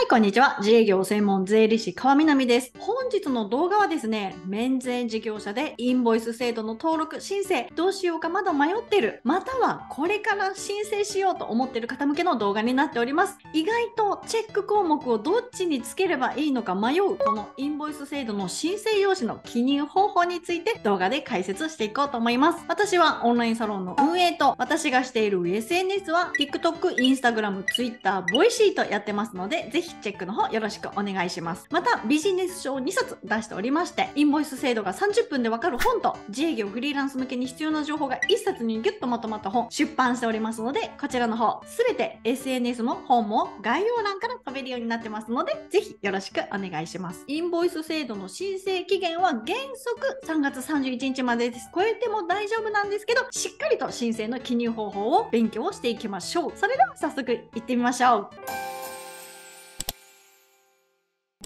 はい、こんにちは。自営業専門税理士川南です。本日の動画はですね、免税事業者でインボイス制度の登録申請どうしようかまだ迷ってる、またはこれから申請しようと思ってる方向けの動画になっております。意外とチェック項目をどっちにつければいいのか迷う、このインボイス制度の申請用紙の記入方法について動画で解説していこうと思います。私はオンラインサロンの運営と私がしている SNS は TikTok、Instagram、Twitter、Voicy とやってますので、ぜぜひチェックの方よろしくお願いします。また、ビジネス書を2冊出しておりまして、インボイス制度が30分でわかる本と、自営業フリーランス向けに必要な情報が1冊にギュッとまとまった本、出版しておりますので、こちらの方、すべて SNS も本も概要欄から飛べるようになってますので、ぜひよろしくお願いします。インボイス制度の申請期限は原則3月31日までです。超えても大丈夫なんですけど、しっかりと申請の記入方法を勉強していきましょう。それでは早速行ってみましょう。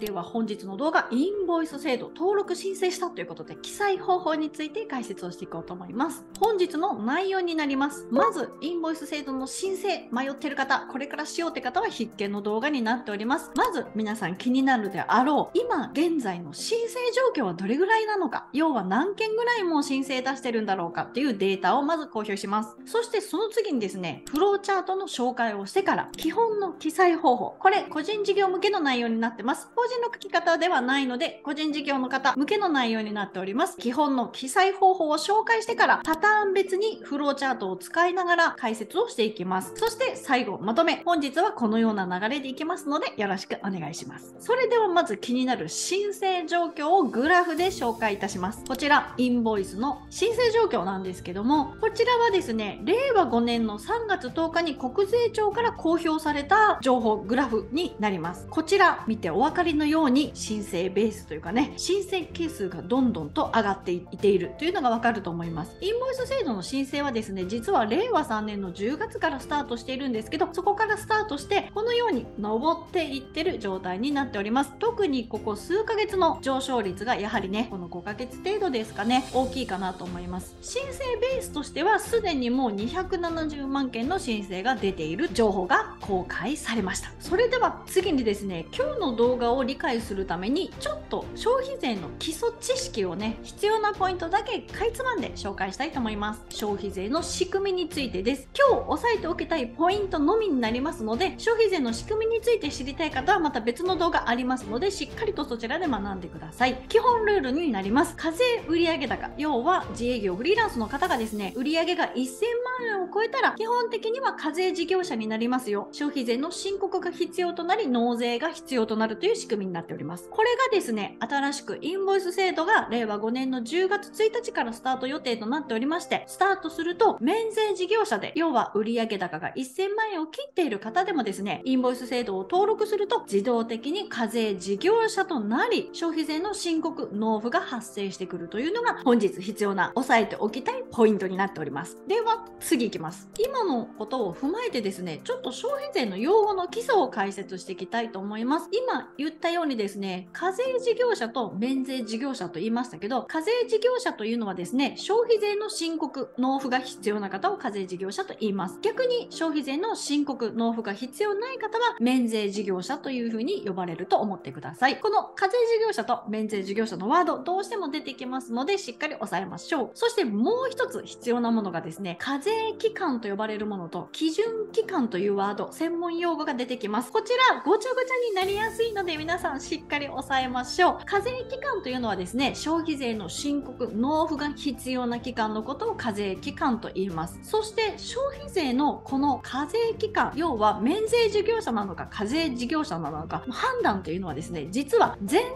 では本日の動画、インボイス制度登録申請したということで、記載方法について解説をしていこうと思います。本日の内容になります。まず、インボイス制度の申請、迷ってる方、これからしようって方は必見の動画になっております。まず、皆さん気になるであろう、今現在の申請状況はどれぐらいなのか、要は何件ぐらいも申請出してるんだろうかっていうデータをまず公表します。そしてその次にですね、フローチャートの紹介をしてから、基本の記載方法、これ個人事業向けの内容になってます。個人の書き方ではないので、個人事業の方向けの内容になっております。基本の記載方法を紹介してから、パターン別にフローチャートを使いながら解説をしていきます。そして最後、まとめ。本日はこのような流れでいきますので、よろしくお願いします。それではまず気になる申請状況をグラフで紹介いたします。こちら、インボイスの申請状況なんですけども、こちらはですね、令和5年の3月10日に国税庁から公表された情報グラフになります。こちら見てお分かりののように申請ベースというかね申請件数がどんどんと上がっていっている。というのがわかると思います。インボイス制度の申請はですね実は令和3年の10月からスタートしているんですけどそこからスタートしてこのように上っていってる状態になっております。特にここ数ヶ月の上昇率がやはりねこの5ヶ月程度ですかね大きいかなと思います。申請ベースとしてはすでにもう270万件の申請が出ている情報が公開されました。それでは次にですね今日の動画を理解するためにちょっと消費税の基礎知識をね必要なポイントだけかいつまんで紹介したいと思います。消費税の仕組みについてです。今日押さえておきたいポイントのみになりますので消費税の仕組みについて知りたい方はまた別の動画ありますのでしっかりとそちらで学んでください。基本ルールになります。課税売上高。要は自営業フリーランスの方がですね売上が1000万円を超えたら基本的には課税事業者になりますよ。消費税の申告が必要となり納税が必要となるという仕組み仕組みになっておりますこれがですね、新しくインボイス制度が令和5年の10月1日からスタート予定となっておりまして、スタートすると免税事業者で、要は売上高が1000万円を切っている方でもですね、インボイス制度を登録すると自動的に課税事業者となり、消費税の申告、納付が発生してくるというのが本日必要な押さえておきたいポイントになっております。では、次いきます。今のことを踏まえてですね、ちょっと消費税の用語の基礎を解説していきたいと思います。今ったようにですね、課税事業者と免税事業者と言いましたけど、課税事業者というのはですね、消費税の申告、納付が必要な方を課税事業者と言います。逆に消費税の申告、納付が必要ない方は免税事業者というふうに呼ばれると思ってください。この課税事業者と免税事業者のワード、どうしても出てきますので、しっかり押さえましょう。そしてもう一つ必要なものがですね、課税機関と呼ばれるものと、基準機関というワード、専門用語が出てきます。こちら、ごちゃごちゃになりやすいので、皆皆さんしっかり押さえましょう。課税期間というのはですね、消費税の申告、納付が必要な期間のことを課税期間と言います。そして消費税のこの課税期間、要は免税事業者なのか課税事業者なのか、判断というのはですね、実は前々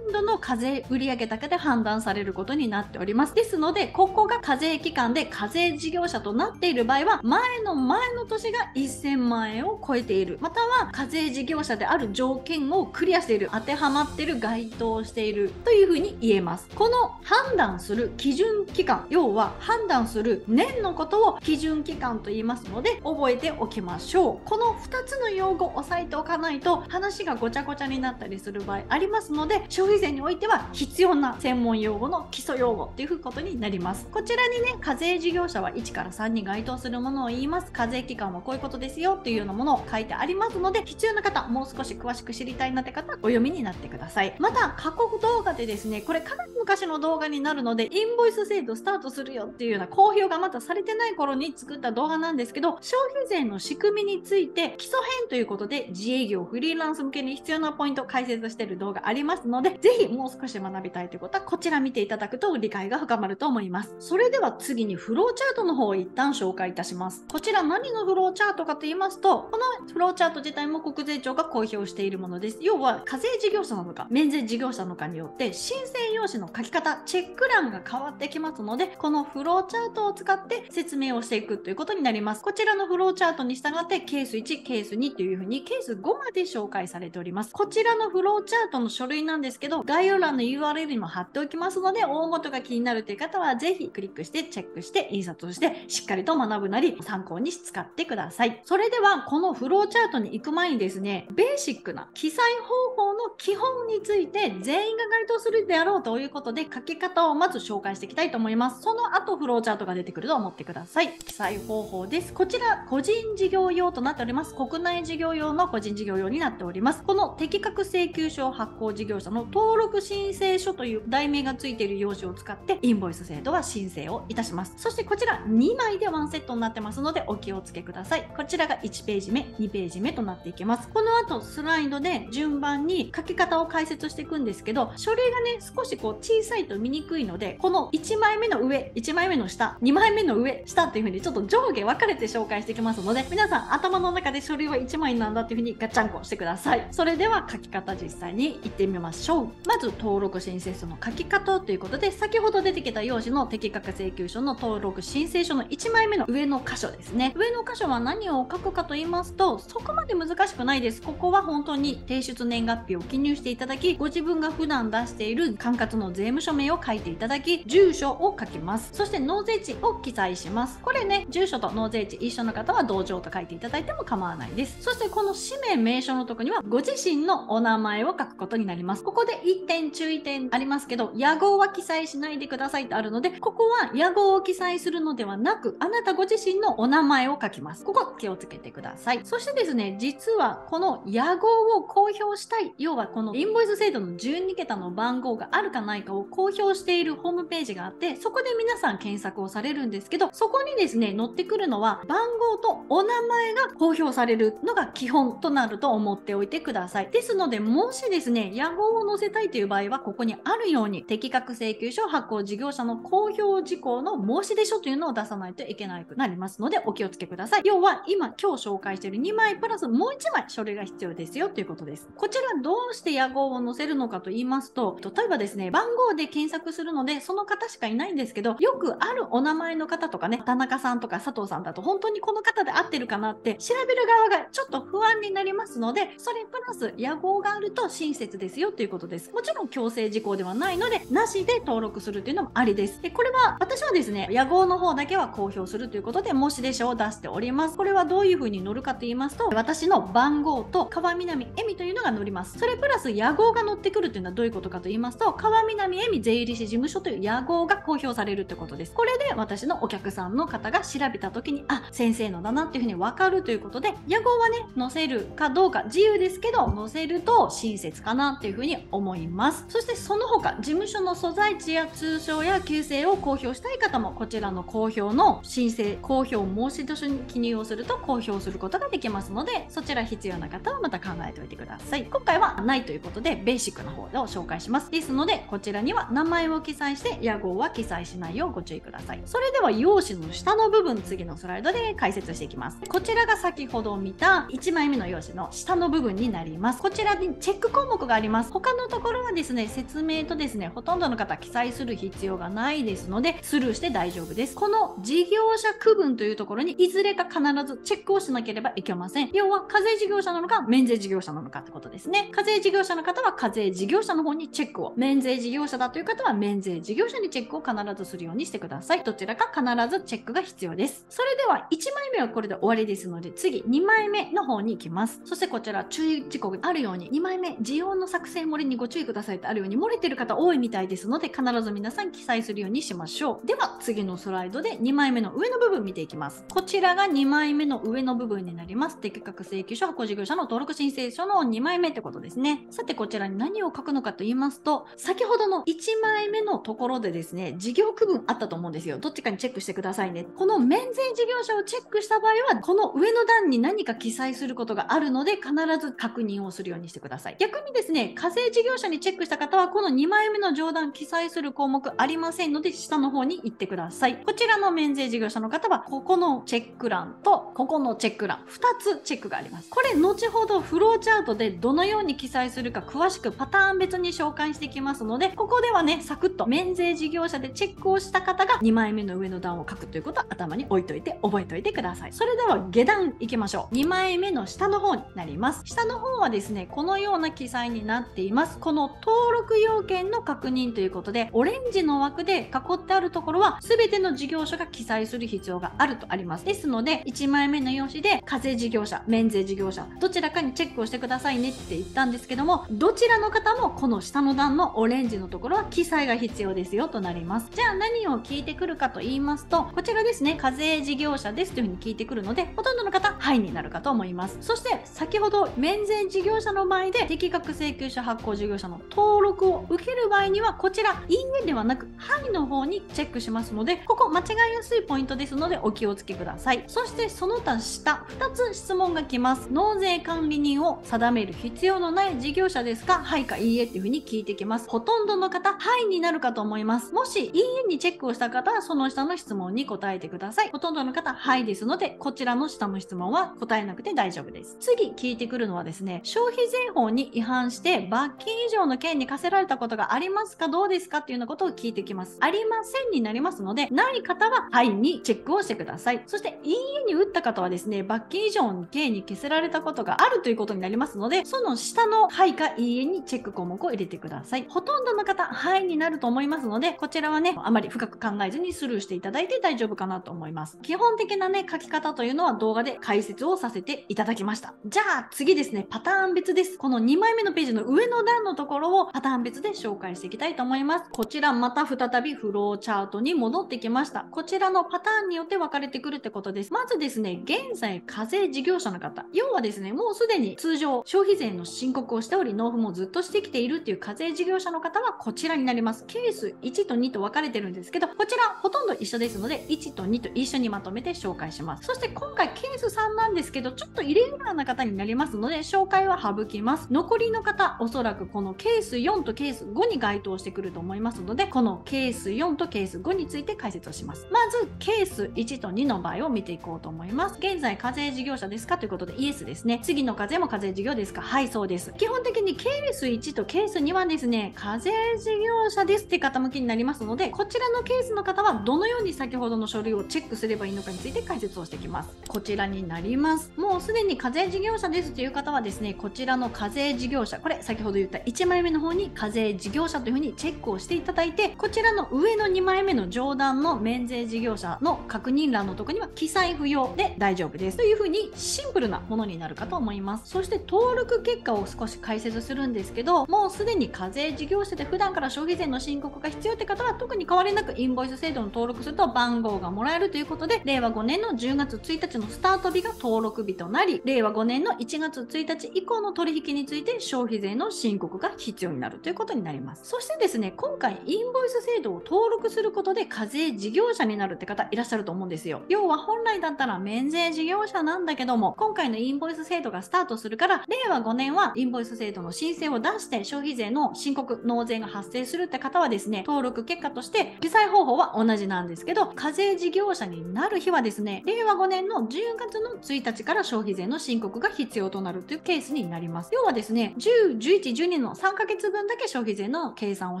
年度の課税売上高で判断されることになっております。ですので、ここが課税期間で課税事業者となっている場合は、前の前の年が1000万円を超えている、または課税事業者である条件をクリアしている当てはまってる該当しているというふうに言えます。この判断する基準期間要は判断する年のことを基準期間と言いますので覚えておきましょう。この2つの用語を押さえておかないと話がごちゃごちゃになったりする場合ありますので消費税においては必要な専門用語の基礎用語っていうことになります。こちらにね課税事業者は1から3に該当するものを言います。課税期間はこういうことですよっていうようなものを書いてありますので必要な方もう少し詳しく知りたいなって方お読みになってください。また過去動画でですねこれかなり昔の動画になるのでインボイス制度スタートするよっていうような公表がまたされてない頃に作った動画なんですけど消費税の仕組みについて基礎編ということで自営業フリーランス向けに必要なポイントを解説してる動画ありますのでぜひもう少し学びたいということはこちら見ていただくと理解が深まると思います。それでは次にフローチャートの方を一旦紹介いたします。こちら何のフローチャートかと言いますとこのフローチャート自体も国税庁が公表しているものです。要はは課税事業者なのか免税事業者なのかによって申請用紙の書き方チェック欄が変わってきますのでこのフローチャートを使って説明をしていくということになります。こちらのフローチャートに従ってケース1ケース2というふうにケース5まで紹介されております。こちらのフローチャートの書類なんですけど概要欄の URL にも貼っておきますので大元が気になるという方はぜひクリックしてチェックして印刷をしてしっかりと学ぶなり参考に使ってください。それではこのフローチャートに行く前にですねベーシックな記載方方法の基本について全員が該当するであろうということで書き方をまず紹介していきたいと思います。その後フローチャートが出てくると思ってください。記載方法です。こちら個人事業用となっております。国内事業用の個人事業用になっております。この適格請求書発行事業者の登録申請書という題名がついている用紙を使ってインボイス制度は申請をいたします。そしてこちら2枚でワンセットになってますのでお気をつけください。こちらが1ページ目2ページ目となっていきます。この後スライドで順番に書き方を解説していくんですけど書類がね少しこう小さいと見にくいのでこの1枚目の上1枚目の下2枚目の上下っていう風にちょっと上下分かれて紹介していきますので皆さん頭の中で書類は1枚なんだっていう風にガチャンコしてください。それでは書き方実際に行ってみましょう。まず登録申請書の書き方ということで先ほど出てきた用紙の適格請求書の登録申請書の1枚目の上の箇所ですね。上の箇所は何を書くかと言いますとそこまで難しくないです。ここは本当に提出年月日を記入していただきご自分が普段出している管轄の税務署名を書いていただき住所を書きます。そして納税地を記載します。これね住所と納税地一緒の方は同情と書いていただいても構わないです。そしてこの氏名名称のとこにはご自身のお名前を書くことになります。ここで1点注意点ありますけど屋号は記載しないでくださいってあるのでここは屋号を記載するのではなくあなたご自身のお名前を書きます。ここ気をつけてください。そしてですね実はこの屋号を公表したい。要はこのインボイス制度の12桁の番号があるかないかを公表しているホームページがあってそこで皆さん検索をされるんですけどそこにですね載ってくるのは番号とお名前が公表されるのが基本となると思っておいてください。ですのでもしですね屋号を載せたいという場合はここにあるように適格請求書発行事業者の公表事項の申し出書というのを出さないといけなくなりますのでお気をつけください。要は今今日紹介している2枚プラスもう1枚書類が必要ですよということです。ここちらどうして屋号を載せるのかと言いますと例えばですね番号で検索するのでその方しかいないんですけどよくあるお名前の方とかね田中さんとか佐藤さんだと本当にこの方で合ってるかなって調べる側がちょっと不安になりますのでそれプラス屋号があると親切ですよということです。もちろん強制事項ではないのでなしで登録するというのもありです。でこれは私はですね屋号の方だけは公表するということで申し出書を出しております。これはどういう風に載るかと言いますと私の番号と川南恵美というのが載ります。それプラス屋号が載ってくるというのはどういうことかと言いますと川南恵美税理士事務所という屋号が公表されるということです。これで私のお客さんの方が調べた時にあ先生のだなっていう風に分かるということで屋号はね載せるかどうか自由ですけど載せると親切かなっていう風に思います。そしてその他事務所の所在地や通称や旧姓を公表したい方もこちらの公表の申請公表申し出書に記入をすると公表することができますのでそちら必要な方はまた考えておいてください。今回はないということでベーシックな方を紹介します。ですのでこちらには名前を記載して屋号は記載しないようご注意ください。それでは用紙の下の部分次のスライドで解説していきます。こちらが先ほど見た1枚目の用紙の下の部分になりますこちらにチェック項目があります他のところはですね説明とですねほとんどの方記載する必要がないですのでスルーして大丈夫ですこの事業者区分というところにいずれか必ずチェックをしなければいけません要は課税事業者なのか免税事業者なのかってことですですね。課税事業者の方は課税事業者の方にチェックを、免税事業者だという方は免税事業者にチェックを必ずするようにしてください。どちらか必ずチェックが必要です。それでは1枚目はこれで終わりですので、次2枚目の方に行きます。そしてこちら注意事項があるように、2枚目、需要の作成漏れにご注意くださいとあるように、漏れてる方多いみたいですので、必ず皆さん記載するようにしましょう。では次のスライドで2枚目の上の部分見ていきます。こちらが2枚目の上の部分になります。適格請求書、発行事業者の登録申請書の2枚目ってことですね。さてこちらに何を書くのかと言いますと、先ほどの1枚目のところでですね、事業区分あったと思うんですよ。どっちかにチェックしてくださいね。この免税事業者をチェックした場合は、この上の段に何か記載することがあるので、必ず確認をするようにしてください。逆にですね、課税事業者にチェックした方は、この2枚目の上段記載する項目ありませんので、下の方に行ってください。こちらの免税事業者の方は、ここのチェック欄と、ここのチェック欄、2つチェックがあります。これ、後ほどフローチャートでどのように記載するか詳しくパターン別に紹介していきますので、ここではね、サクッと免税事業者でチェックをした方が2枚目の上の段を書くということは頭に置いといて覚えておいてください。それでは下段いきましょう。2枚目の下下の方になります。下の方はですね、このような記載になっています。この登録要件の確認ということで、オレンジの枠で囲ってあるところは全ての事業所が記載する必要があるとあります。ですので、1枚目の用紙で課税事業者、免税事業者、どちらかにチェックをしてくださいねって言ったんですけども、どちらの方もこの下の段のオレンジのところは記載が必要ですよとなります。じゃあ何を聞いてくるかと言いますと、こちらですね、課税事業者ですというふうに聞いてくるので、ほとんどの方、はいになるかと思います。そそして、先ほど免税事業者の場合で適格請求書発行事業者の登録を受ける場合には、こちら、いいえではなく、はいの方にチェックしますので、ここ間違いやすいポイントですので、お気をつけください。そして、その他下、2つ質問が来ます。納税管理人を定める必要のない事業者ですか？はいかいいえっていうふうに聞いてきます。ほとんどの方、はいになるかと思います。もし、いいえにチェックをした方は、その下の質問に答えてください。ほとんどの方、はいですので、こちらの下の質問は答えなくて大丈夫です。次、聞いてくるのはですね、消費税法に違反して罰金以上の件に課せられたことがありますかどうですかっていうようなことを聞いてきます。ありませんになりますので、ない方は、はいにチェックをしてください。そして、いいえに打った方はですね、罰金以上の刑に消せられたことがあるということになりますので、その下のはいかいいえにチェック項目を入れてください。ほとんどの方、はいになると思いますので、こちらはね、あまり深く考えずにスルーしていただいて大丈夫かなと思います。基本的なね、書き方というのは動画で解説をさせていただきますました。じゃあ次ですね、パターン別です。この2枚目のページの上の段のところをパターン別で紹介していきたいと思います。こちらまた再びフローチャートに戻ってきました。こちらのパターンによって分かれてくるってことです。まずですね、現在課税事業者の方、要はですね、もうすでに通常消費税の申告をしており、納付もずっとしてきているっていう課税事業者の方はこちらになります。ケース1と2と分かれてるんですけど、こちらほとんど一緒ですので、1と2と一緒にまとめて紹介します。そして今回ケース3なんですけど、ちょっとイレギュラーな方になりますので、紹介は省きます。残りの方、おそらくこのケース4とケース5に該当してくると思いますので、このケース4とケース5について解説をします。まず、ケース1と2の場合を見ていこうと思います。現在、課税事業者ですかということで、イエスですね。次の課税も課税事業ですかはい、そうです。基本的にケース1とケース2はですね、課税事業者ですって傾きになりますので、こちらのケースの方はどのように先ほどの書類をチェックすればいいのかについて解説をしていきます。こちらになります。もうすでに課税事業者ですという方はですね、こちらの課税事業者、これ先ほど言った1枚目の方に課税事業者というふうにチェックをしていただいて、こちらの上の2枚目の上段の免税事業者の確認欄のとこには記載不要で大丈夫です。というふうにシンプルなものになるかと思います。そして登録結果を少し解説するんですけど、もうすでに課税事業者で普段から消費税の申告が必要って方は特に変わりなくインボイス制度の登録すると番号がもらえるということで、令和5年の10月1日のスタート日が登録日となり、令令和5年の1月1日以降の取引について消費税の申告が必要になるということになります。そしてですね、今回インボイス制度を登録することで課税事業者になるって方いらっしゃると思うんですよ。要は本来だったら免税事業者なんだけども、今回のインボイス制度がスタートするから、令和5年はインボイス制度の申請を出して消費税の申告、納税が発生するって方はですね、登録結果として記載方法は同じなんですけど、課税事業者になる日はですね、令和5年の10月の1日から消費税の申告が必要となるというケースになります。要はですね、10、11、12の3ヶ月分だけ消費税の計算を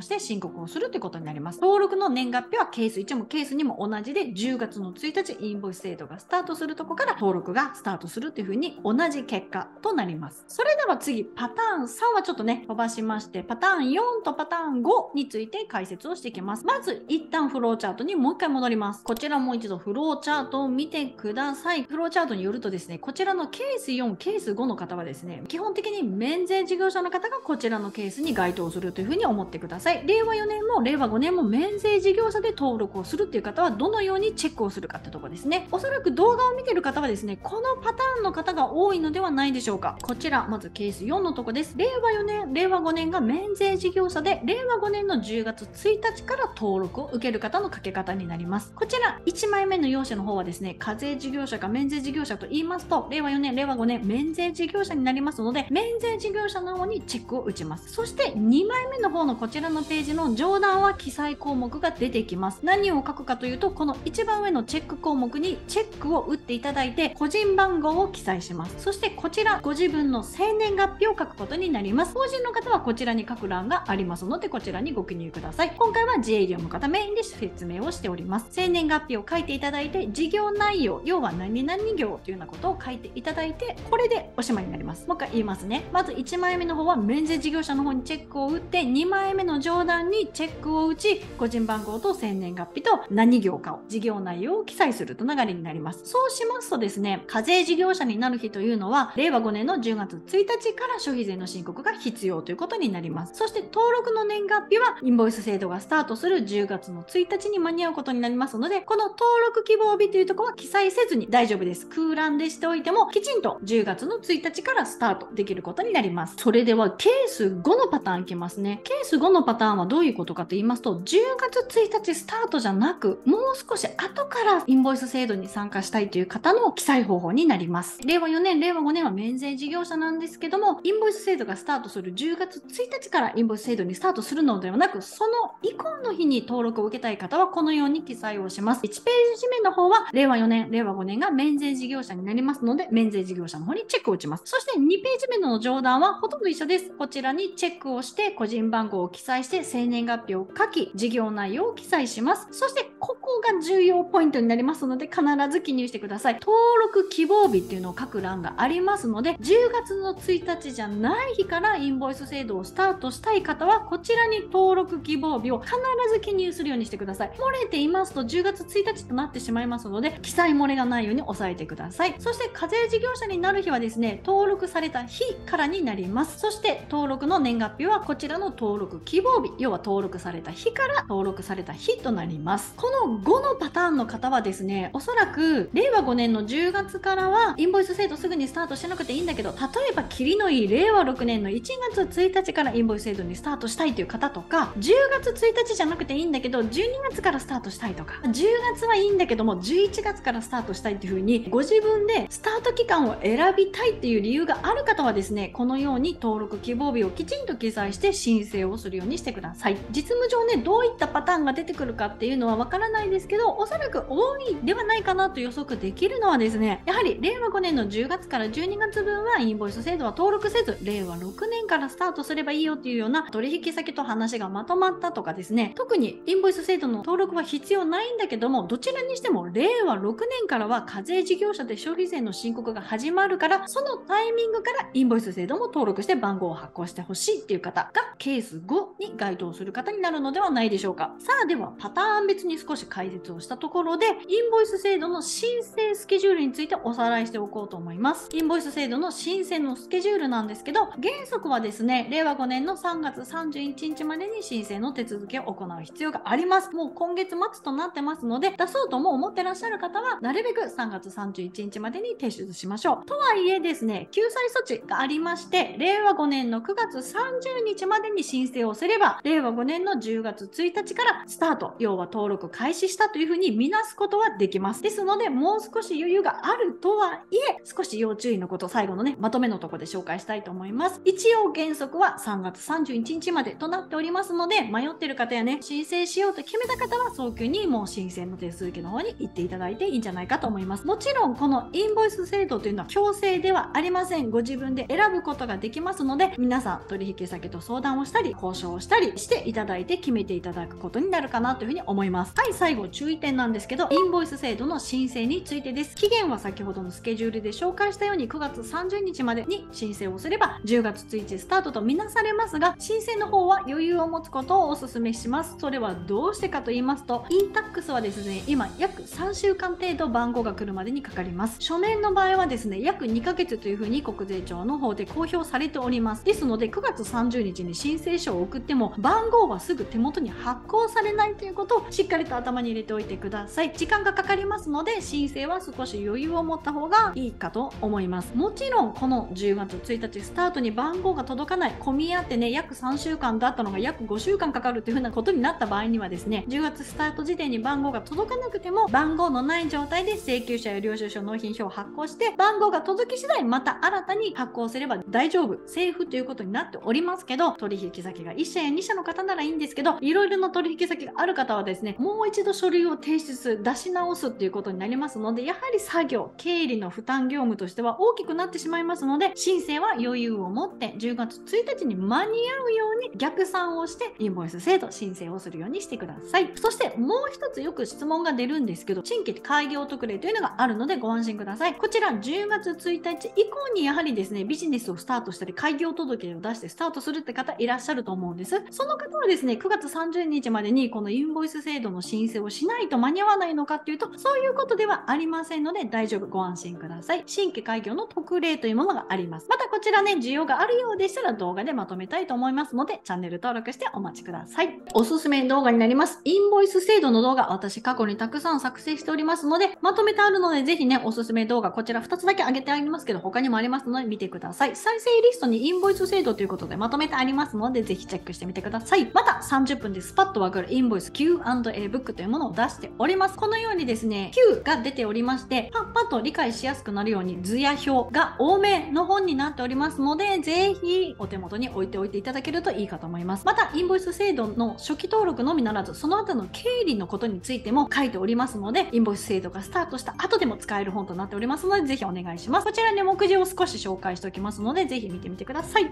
して申告をするということになります。登録の年月日はケース1もケース2も同じで、10月の1日インボイス制度がスタートするとこから登録がスタートするというふうに同じ結果となります。それでは次、パターン3はちょっとね、飛ばしまして、パターン4とパターン5について解説をしていきます。まず、一旦フローチャートにもう一回戻ります。こちらもう一度フローチャートを見てください。フローチャートによるとですね、こちらのケース4、ケース5の方はですね、基本的に免税事業者の方がこちらのケースに該当するというふうに思ってください。令和4年も令和5年も免税事業者で登録をするっていう方はどのようにチェックをするかってとこですね。おそらく動画を見てる方はですね、このパターンの方が多いのではないでしょうか。こちら、まずケース4のとこです。令和4年、令和5年が免税事業者で、令和5年の10月1日から登録を受ける方のかけ方になります。こちら、1枚目の用紙の方はですね、課税事業者か免税事業者と言いますと、令和4年、令和5年、免税事業者になりますので、免税事業者の方にチェックを打ちます。そして2枚目の方のこちらのページの上段は記載項目が出てきます。何を書くかというと、この一番上のチェック項目にチェックを打っていただいて、個人番号を記載します。そしてこちら、ご自分の生年月日を書くことになります。法人の方はこちらに書く欄がありますので、こちらにご記入ください。今回は自営業の方メインで説明をしております。生年月日を書いていただいて、事業内容、要は何々業というようなことを書いていただいて、これでおしまいになります。もう一回言いますね。まず1枚目の方は免税事業者の方にチェックを打って、2枚目の上段にチェックを打ち、個人番号と生年月日と何業かを、事業内容を記載すると流れになります。そうしますとですね、課税事業者になる日というのは、令和5年の10月1日から消費税の申告が必要ということになります。そして登録の年月日は、インボイス制度がスタートする10月の1日に間に合うことになりますので、この登録希望日というとこは記載せずに大丈夫です。空欄でしておいても、きちんと10月の1日からスタートできることになります。それでは、ケース5のパターンいきますね。ケース5のパターンはどういうことかと言いますと、10月1日スタートじゃなく、もう少し後からインボイス制度に参加したいという方の記載方法になります。令和4年、令和5年は免税事業者なんですけども、インボイス制度がスタートする10月1日からインボイス制度にスタートするのではなく、その以降の日に登録を受けたい方はこのように記載をします。1ページ目の方は、令和4年、令和5年が免税事業者になりますので、免税事業者の方にチェックを打ちます。そして2ページ目の上段はほとんど一緒です。こちらにチェックをして、個人番号を記載して、生年月日を書き、事業内容を記載します。そして、ここが重要ポイントになりますので、必ず記入してください。登録希望日っていうのを書く欄がありますので、10月の1日じゃない日からインボイス制度をスタートしたい方は、こちらに登録希望日を必ず記入するようにしてください。漏れていますと10月1日となってしまいますので、記載漏れがないように押さえてください。そして、課税事業者になる日はですね、登録された日からになります。そして、登録の年月日はこちらの登録希望日、要は登録された日から登録された日となります。この5のパターンの方はですね、おそらく令和5年の10月からはインボイス制度すぐにスタートしなくていいんだけど、例えば、キリのいい令和6年の1月1日からインボイス制度にスタートしたいという方とか、10月1日じゃなくていいんだけど、12月からスタートしたいとか、10月はいいんだけども、11月からスタートしたいっていう風に、ご自分でスタート期間をを選びたいっていう理由がある方はですね、このように登録希望日をきちんと記載して申請をするようにしてください。実務上ね、どういったパターンが出てくるかっていうのはわからないですけど、おそらく多いではないかなと予測できるのはですね、やはり令和5年の10月から12月分はインボイス制度は登録せず、令和6年からスタートすればいいよっていうような取引先と話がまとまったとかですね、特にインボイス制度の登録は必要ないんだけども、どちらにしても令和6年からは課税事業者で消費税の申告が始始まるから、そのタイミングからインボイス制度も登録して番号を発行してほしいっていう方がケース5に該当する方になるのではないでしょうか。さあではパターン別に少し解説をしたところで、インボイス制度の申請スケジュールについておさらいしておこうと思います。インボイス制度の申請のスケジュールなんですけど、原則はですね、令和5年の3月31日までに申請の手続きを行う必要があります。もう今月末となってますので、出そうとも思ってらっしゃる方は、なるべく3月31日までに提出しましょう。とはいえですね、救済措置がありまして、令和5年の9月30日までに申請をすれば、令和5年の10月1日からスタート、要は登録開始したというふうに見なすことはできます。ですので、もう少し余裕があるとはいえ、少し要注意のこと、最後のね、まとめのところで紹介したいと思います。一応原則は3月31日までとなっておりますので、迷ってる方やね、申請しようと決めた方は早急にもう申請の手続きの方に行っていただいていいんじゃないかと思います。もちろん、このインボイス制度というのは強制ではありません。ご自分で選ぶことができますので、皆さん取引先と相談をしたり、交渉をしたりしていただいて決めていただくことになるかなというふうに思います。はい最後注意点なんですけどインボイス制度の申請についてです。期限は先ほどのスケジュールで紹介したように9月30日までに申請をすれば10月1日スタートとみなされますが申請の方は余裕を持つことをお勧めします。それはどうしてかと言いますと e-tax はですね今約3週間程度番号が来るまでにかかります。書面の場合はですねね約2ヶ月というふうに国税庁の方で公表されております。ですので9月30日に申請書を送っても番号はすぐ手元に発行されないということをしっかりと頭に入れておいてください。時間がかかりますので申請は少し余裕を持った方がいいかと思います。もちろんこの10月1日スタートに番号が届かない混み合ってね約3週間だったのが約5週間かかるというふうなことになった場合にはですね10月スタート時点に番号が届かなくても番号のない状態で請求者や領収書納品書を発行して番号が届き次第また新たに発行すれば大丈夫。セーフということになっておりますけど取引先が1社や2社の方ならいいんですけどいろいろな取引先がある方はですねもう一度書類を提出出し直すっていうことになりますのでやはり作業経理の負担業務としては大きくなってしまいますので申請は余裕を持って10月1日に間に合うように逆算をしてインボイス制度申請をするようにしてください。そしてもう一つよく質問が出るんですけど新規開業特例というのがあるのでご安心ください。こちら10 10月1日以降にやはりですねビジネスをスタートしたり開業届を出してスタートするって方いらっしゃると思うんです。その方はですね9月30日までにこのインボイス制度の申請をしないと間に合わないのかっていうとそういうことではありませんので大丈夫ご安心ください。新規開業の特例というものがあります。またこちらね需要があるようでしたら動画でまとめたいと思いますのでチャンネル登録してお待ちください。おすすめ動画になります。インボイス制度の動画私過去にたくさん作成しておりますのでまとめてあるのでぜひねおすすめ動画こちら2つだけ上げてありますけど他にもありますので見てください。再生リストにインボイス制度ということでまとめてありますのでぜひチェックしてみてください。また30分でスパッとわかるインボイス Q&A ブックというものを出しております。このようにですね Q が出ておりましてパッパッと理解しやすくなるように図や表が多めの本になっておりますのでぜひお手元に置いておいていただけるといいかと思います。またインボイス制度の初期登録のみならずその後の経理のことについても書いておりますのでインボイス制度がスタートした後でも使える本となっておりますのでぜひお願い願いします。こちらに目次を少し紹介しておきますのでぜひ見てみてください。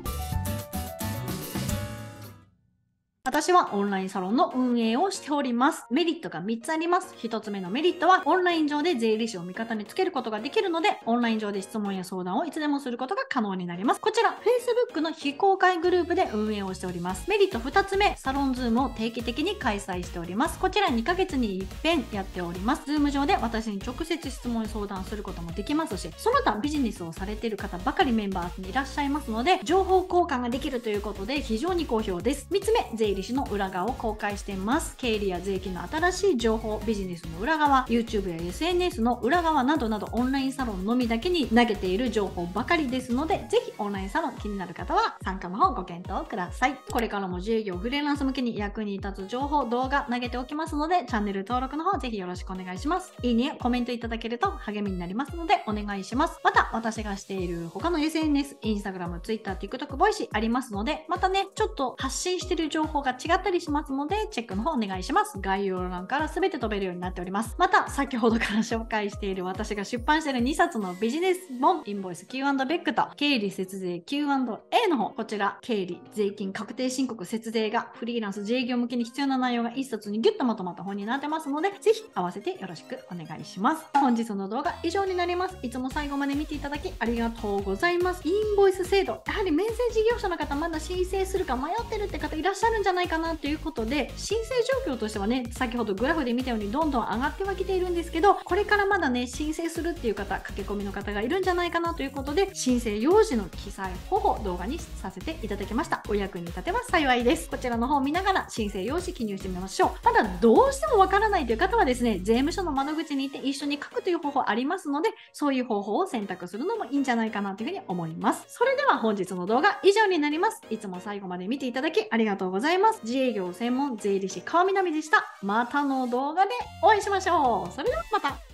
私はオンラインサロンの運営をしております。メリットが3つあります。1つ目のメリットは、オンライン上で税理士を味方につけることができるので、オンライン上で質問や相談をいつでもすることが可能になります。こちら、Facebook の非公開グループで運営をしております。メリット2つ目、サロンズームを定期的に開催しております。こちら2ヶ月に一遍やっております。ズーム上で私に直接質問や相談することもできますし、その他ビジネスをされている方ばかりメンバーにいらっしゃいますので、情報交換ができるということで非常に好評です。3つ目、税理士の裏側を公開しています。経理や税金の新しい情報ビジネスの裏側 YouTube や SNS の裏側などなどオンラインサロンのみだけに投げている情報ばかりですのでぜひオンラインサロン気になる方は参加の方ご検討ください。これからも自営業フリーランス向けに役に立つ情報動画投げておきますのでチャンネル登録の方ぜひよろしくお願いします。いいねコメントいただけると励みになりますのでお願いします。また私がしている他の SNS Instagram Twitter TikTok Voicy ありますのでまたねちょっと発信してる情報が違ったりしますのでチェックの方お願いします。概要欄から全て飛べるようになっております。また、先ほどから紹介している私が出版している2冊のビジネス本、インボイス Q& ベックと、経理節税 Q&A の方、こちら、経理、税金、確定申告、節税がフリーランス、自営業向けに必要な内容が1冊にギュッとまとまった本になってますので、ぜひ合わせてよろしくお願いします。本日の動画以上になります。いつも最後まで見ていただきありがとうございます。インボイス制度、やはり免税事業者の方、まだ申請するか迷ってるって方いらっしゃるんじゃないかなということで、申請状況としてはね先ほどグラフで見たようにどんどん上がってはきているんですけどこれからまだね申請するっていう方駆け込みの方がいるんじゃないかなということで申請用紙の記載方法動画にさせていただきました。お役に立てば幸いです。こちらの方を見ながら申請用紙記入してみましょう。ただどうしてもわからないという方はですね税務署の窓口に行って一緒に書くという方法ありますのでそういう方法を選択するのもいいんじゃないかなというふうに思います。それでは本日の動画以上になります。いつも最後まで見ていただきありがとうございます自営業専門税理士川南でしたまたの動画でお会いしましょう。それではまた。